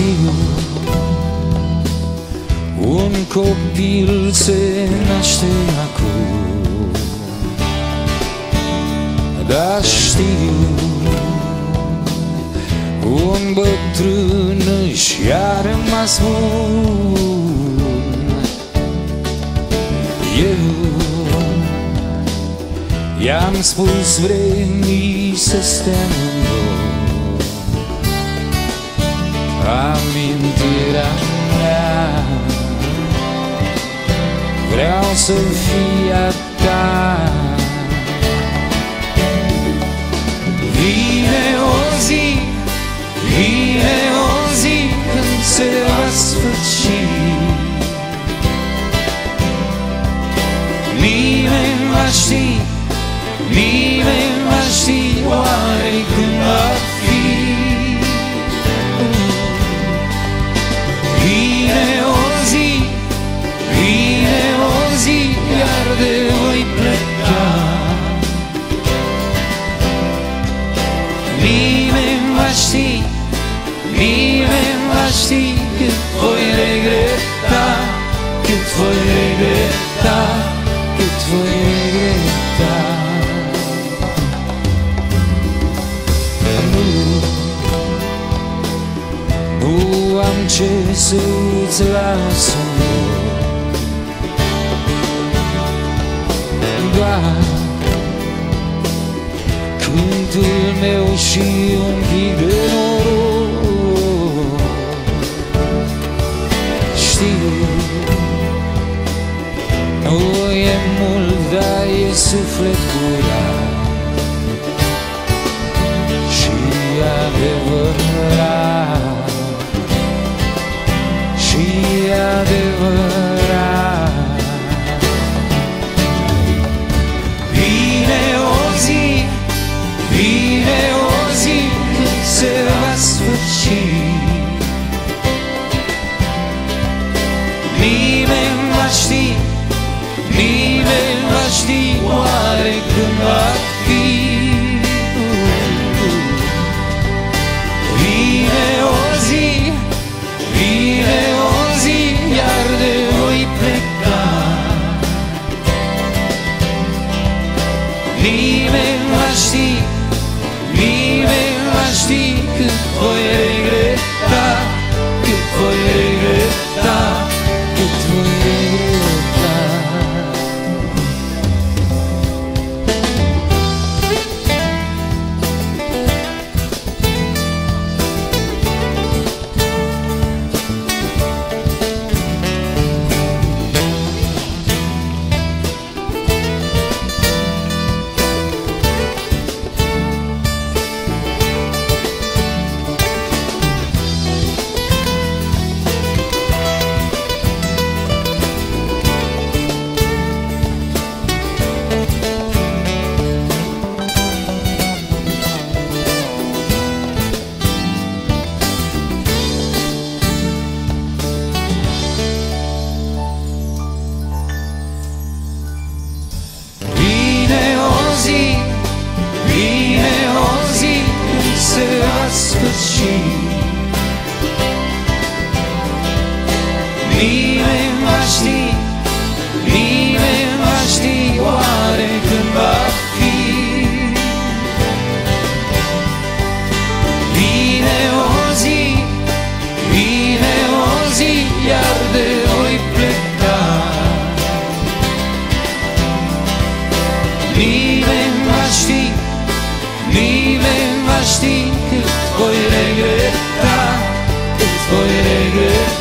sigur Un copil se naște acum. Dar știu Un bătrân și a rămas bun Eu I-am spus vremii să stea în loc? Amintirea mea. Vreau să fie a ta. Vine o zi, vine o zi Când se va sfârși. Nimeni va ști Nimeni Nimeni va ști, nimeni va ști Cât voi regreta, cât voi regreta Cât voi regreta. Nu am ce să-ți las Doar cântul meu și un pic de noroc. Știu, nu e mult, dar e suflet curat Liebe, was die, Liebe, was die, Es voy regreta, es voy regreta.